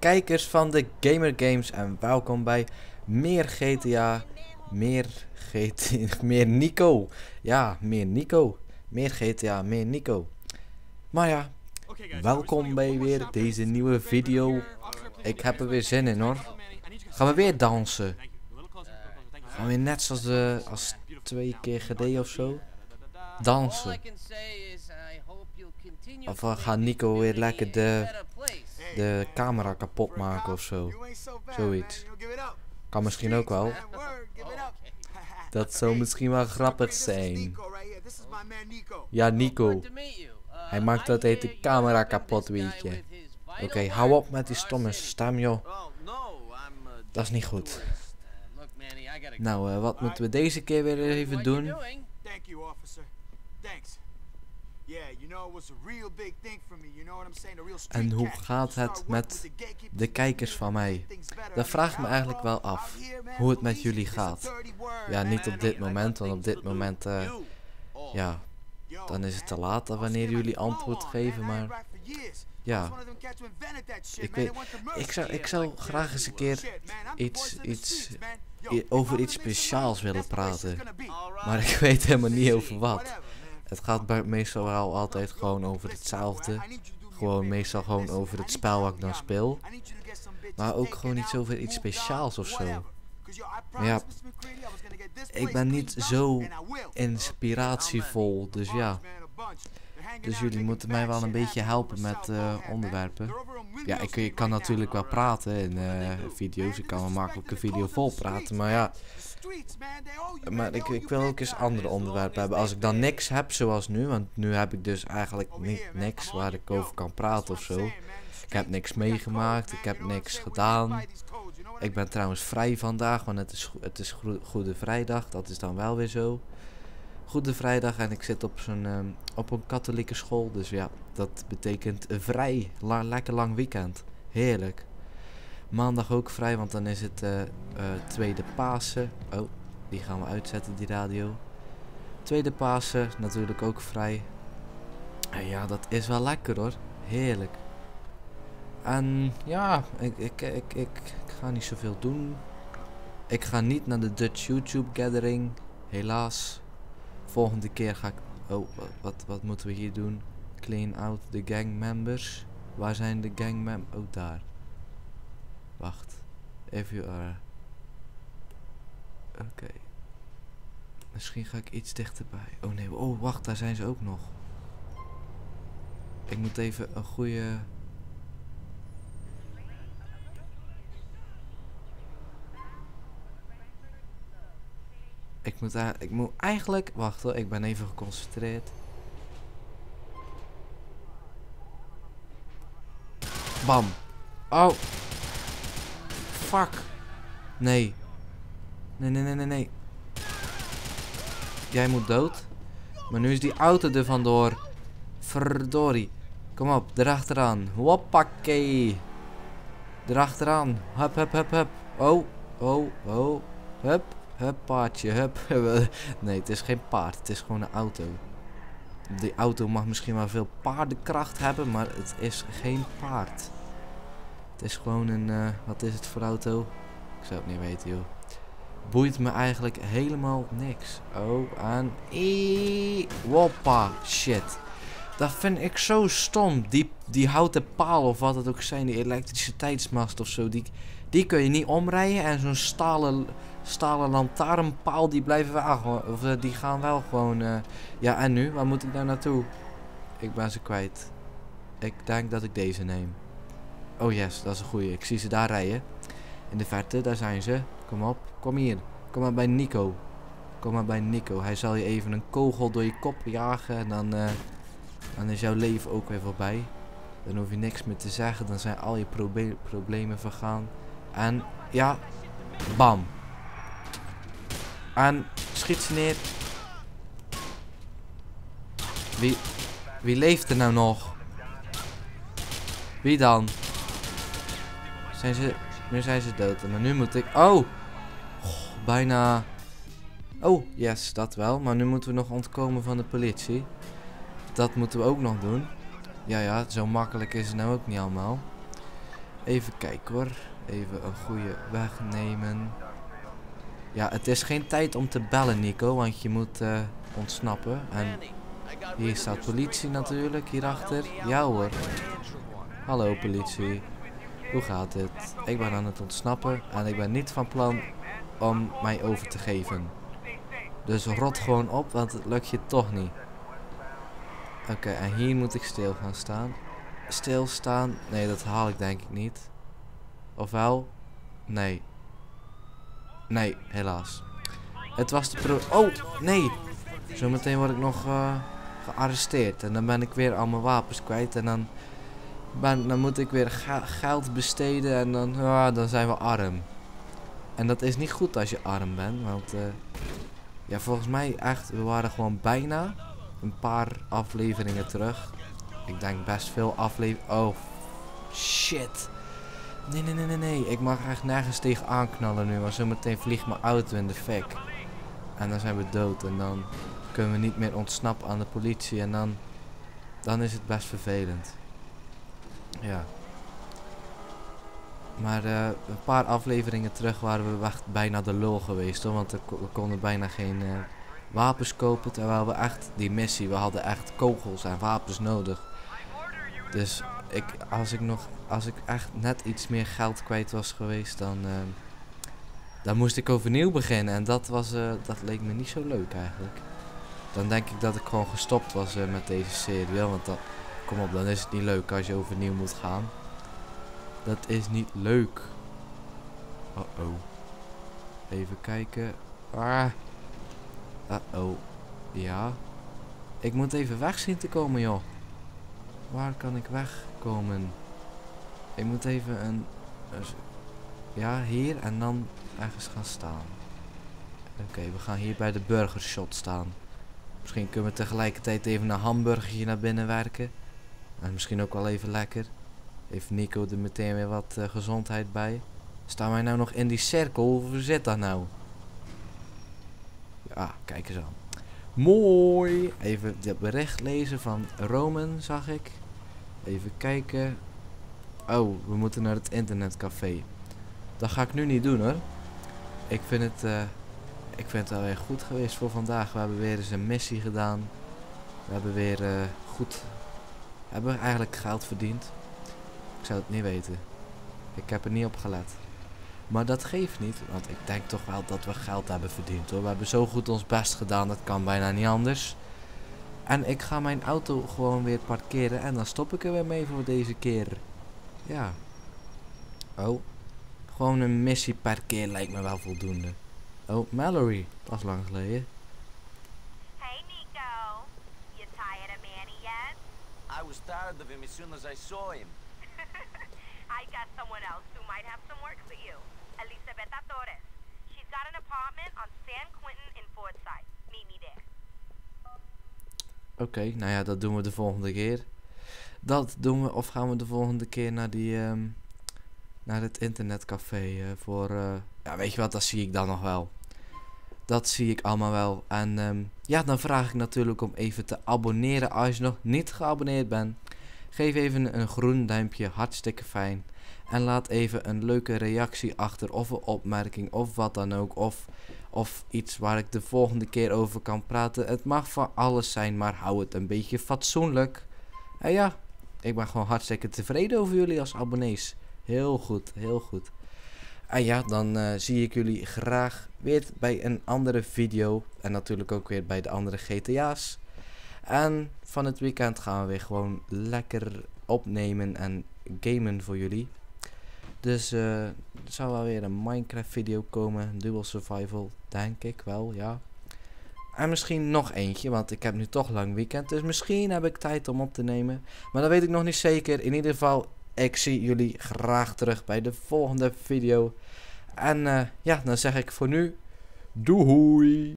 kijkers van de Gamer Games en welkom bij meer GTA, meer GTA, meer Nico. Ja, meer Nico. Meer GTA, meer Nico. Maar ja, welkom bij weer deze nieuwe video. Ik heb er weer zin in hoor. Gaan we weer dansen? Gaan we weer net zoals, de, als twee keer GD of zo? Dansen. Of uh, gaat Nico weer lekker de, de camera kapot maken of zo? Zoiets. Kan misschien ook wel. Dat zou misschien wel grappig zijn. Ja, Nico. Hij maakt altijd de camera kapot, weet je. Oké, hou op met die stomme stem, joh. Dat is niet goed. Nou, uh, wat moeten we deze keer weer even doen? En hoe gaat het met de kijkers van mij? Dat vraagt me eigenlijk wel af. Hoe het met jullie gaat. Ja, niet op dit moment, want op dit moment, uh, ja, dan is het te laat wanneer jullie antwoord geven, maar ja, ik weet, ik zou, ik zou graag eens een keer iets, iets, over iets speciaals willen praten, maar ik weet helemaal niet over wat. Het gaat meestal wel altijd gewoon over hetzelfde. Gewoon meestal gewoon over het spel wat ik dan speel. Maar ook gewoon iets over iets speciaals of zo. Maar ja, ik ben niet zo inspiratievol, dus ja. Dus jullie moeten mij wel een beetje helpen met uh, onderwerpen. Ja, ik, ik, kan natuurlijk wel praten in uh, video's. Ik kan wel makkelijk een video vol praten, maar ja. Maar ik, ik wil ook eens andere onderwerpen hebben. Als ik dan niks heb zoals nu, want nu heb ik dus eigenlijk niks waar ik over kan praten of zo. Ik heb niks meegemaakt, ik heb niks gedaan. Ik ben trouwens vrij vandaag, want het is, het is Goede Vrijdag. Dat is dan wel weer zo. Goede Vrijdag en ik zit op, zo'n, um, op een katholieke school. Dus ja, dat betekent vrij. La lekker lang weekend. Heerlijk. Maandag ook vrij, want dan is het uh, uh, tweede Pasen. Oh, die gaan we uitzetten, die radio. Tweede Pasen, natuurlijk ook vrij. Ja, dat is wel lekker hoor. Heerlijk. En ja, ik, ik, ik, ik ga niet zoveel doen. Ik ga niet naar de Dutch YouTube Gathering. Helaas. Volgende keer ga ik... Oh, wat, wat moeten we hier doen? Clean out the gang members. Waar zijn de gang members? Oh, daar. Wacht. If you are... Oké. Misschien ga ik iets dichterbij. Oh nee, oh wacht, daar zijn ze ook nog. Ik moet even een goede... Ik moet, ik moet eigenlijk... Wacht hoor, ik ben even geconcentreerd. Bam. Oh. Fuck. Nee. Nee, nee, nee, nee, nee. Jij moet dood. Maar nu is die auto er vandoor. Verdorie. Kom op, erachteraan. Hoppakee. Erachteraan. Hup, hup, hup, hup. Oh, oh, oh. Hup. Hup, paardje, hup. nee, het is geen paard. Het is gewoon een auto. Die auto mag misschien wel veel paardenkracht hebben, maar het is geen paard. Het is gewoon een, uh, wat is het voor auto? Ik zou het niet weten, joh. Boeit me eigenlijk helemaal niks. Oh, aan. Eee, woppa, shit. Dat vind ik zo stom. Die, die houten paal of wat het ook zijn, die elektriciteitsmast of zo, die, die kun je niet omrijden. En zo'n stalen stalen lantaarnpaal, die blijven wel Of uh, die gaan wel gewoon... Uh, ja, en nu? Waar moet ik nou naartoe? Ik ben ze kwijt. Ik denk dat ik deze neem. Oh yes, dat is een goeie. Ik zie ze daar rijden. In de verte, daar zijn ze. Kom op, kom hier. Kom maar bij Nico. Kom maar bij Nico. Hij zal je even een kogel door je kop jagen. En dan, uh, dan is jouw leven ook weer voorbij. Dan hoef je niks meer te zeggen. Dan zijn al je proble problemen vergaan. En ja, bam. En schiet ze neer. Wie, wie leeft er nou nog? Wie dan? Zijn ze... Nu zijn ze dood. Maar nu moet ik... Oh! bijna... Oh, yes, dat wel. Maar nu moeten we nog ontkomen van de politie. Dat moeten we ook nog doen. Ja, ja, zo makkelijk is het nou ook niet allemaal. Even kijken hoor. Even een goede weg nemen. Ja, het is geen tijd om te bellen, Nico, want je moet uh, ontsnappen. En hier staat politie natuurlijk, hierachter. Ja hoor. Hallo politie. Hoe gaat het? Ik ben aan het ontsnappen en ik ben niet van plan om mij over te geven. Dus rot gewoon op, want het lukt je toch niet. Oké, en hier moet ik stil gaan staan. Stilstaan? Nee, dat haal ik denk ik niet. Ofwel? Nee. Nee, helaas. Het was de pro... Oh, nee! Zometeen word ik nog uh, gearresteerd. En dan ben ik weer al mijn wapens kwijt. En dan, ben, dan moet ik weer geld besteden. En dan, uh, dan zijn we arm. En dat is niet goed als je arm bent. Want uh, ja, volgens mij echt, we waren gewoon bijna een paar afleveringen terug. Ik denk best veel afleveringen. Oh, shit. Nee, nee, nee, nee, nee. Ik mag echt nergens tegen aanknallen nu. Want zometeen vliegt mijn auto in de fik. En dan zijn we dood. En dan kunnen we niet meer ontsnappen aan de politie. En dan, dan is het best vervelend. Ja. Maar uh, een paar afleveringen terug waren we echt bijna de lul geweest hoor. Want we konden bijna geen uh, wapens kopen. Terwijl we echt die missie, we hadden echt kogels en wapens nodig. Dus ik, als ik nog, als ik echt net iets meer geld kwijt was geweest, dan, uh, dan moest ik overnieuw beginnen. En dat was, dat leek me niet zo leuk eigenlijk. Dan denk ik dat ik gewoon gestopt was met deze serie. Want dan, kom op, dan is het niet leuk als je overnieuw moet gaan. Dat is niet leuk. Uh oh. Even kijken. Ah. Uh oh. Ja. Ik moet even weg zien te komen, joh. Waar kan ik wegkomen? Ik moet even een... Ja, hier en dan ergens gaan staan. Oké, we gaan hier bij de burgershot staan. Misschien kunnen we tegelijkertijd even een hamburgertje naar binnen werken. En misschien ook wel even lekker. Heeft Nico er meteen weer wat uh, gezondheid bij. Staan wij nou nog in die cirkel? Hoe zit dat nou? Ja, kijk eens aan. Mooi. Even het bericht lezen van Roman, zag ik. Even kijken. Oh, we moeten naar het internetcafé. Dat ga ik nu niet doen hoor. Ik vind het, uh, ik vind het wel weer goed geweest voor vandaag. We hebben weer eens een missie gedaan. We hebben weer uh, goed, we hebben eigenlijk geld verdiend. Ik zou het niet weten. Ik heb er niet op gelet. Maar dat geeft niet, want ik denk toch wel dat we geld hebben verdiend hoor. We hebben zo goed ons best gedaan, dat kan bijna niet anders. En ik ga mijn auto gewoon weer parkeren en dan stop ik er weer mee voor deze keer. Ja. Oh. Gewoon een missie per keer lijkt me wel voldoende. Oh, Mallory. Dat was lang geleden. Hey Nico. You tired of Manny yet? I was tired of him as soon as I saw him. I got someone else who might have some work for you. Elisabetta Torres. She's got an apartment on San Quentin in Fordside. Oké, nou ja, dat doen we de volgende keer. Dat doen we, of gaan we de volgende keer naar die, um, naar het internetcafé uh, voor, uh, ja weet je wat, dat zie ik dan nog wel. Dat zie ik allemaal wel. En um, ja, dan vraag ik natuurlijk om even te abonneren als je nog niet geabonneerd bent. Geef even een groen duimpje, hartstikke fijn. En laat even een leuke reactie achter of een opmerking of wat dan ook. Of, of iets waar ik de volgende keer over kan praten. Het mag van alles zijn, maar hou het een beetje fatsoenlijk. En ja, ik ben gewoon hartstikke tevreden over jullie als abonnees. Heel goed, heel goed. En ja, dan uh, zie ik jullie graag weer bij een andere video. En natuurlijk ook weer bij de andere GTA's. En van het weekend gaan we weer gewoon lekker opnemen en gamen voor jullie. Dus uh, er zou wel weer een Minecraft video komen. Dual Survival, denk ik wel, ja. En misschien nog eentje, want ik heb nu toch lang weekend. Dus misschien heb ik tijd om op te nemen. Maar dat weet ik nog niet zeker. In ieder geval, ik zie jullie graag terug bij de volgende video. En uh, ja, dan zeg ik voor nu, doei!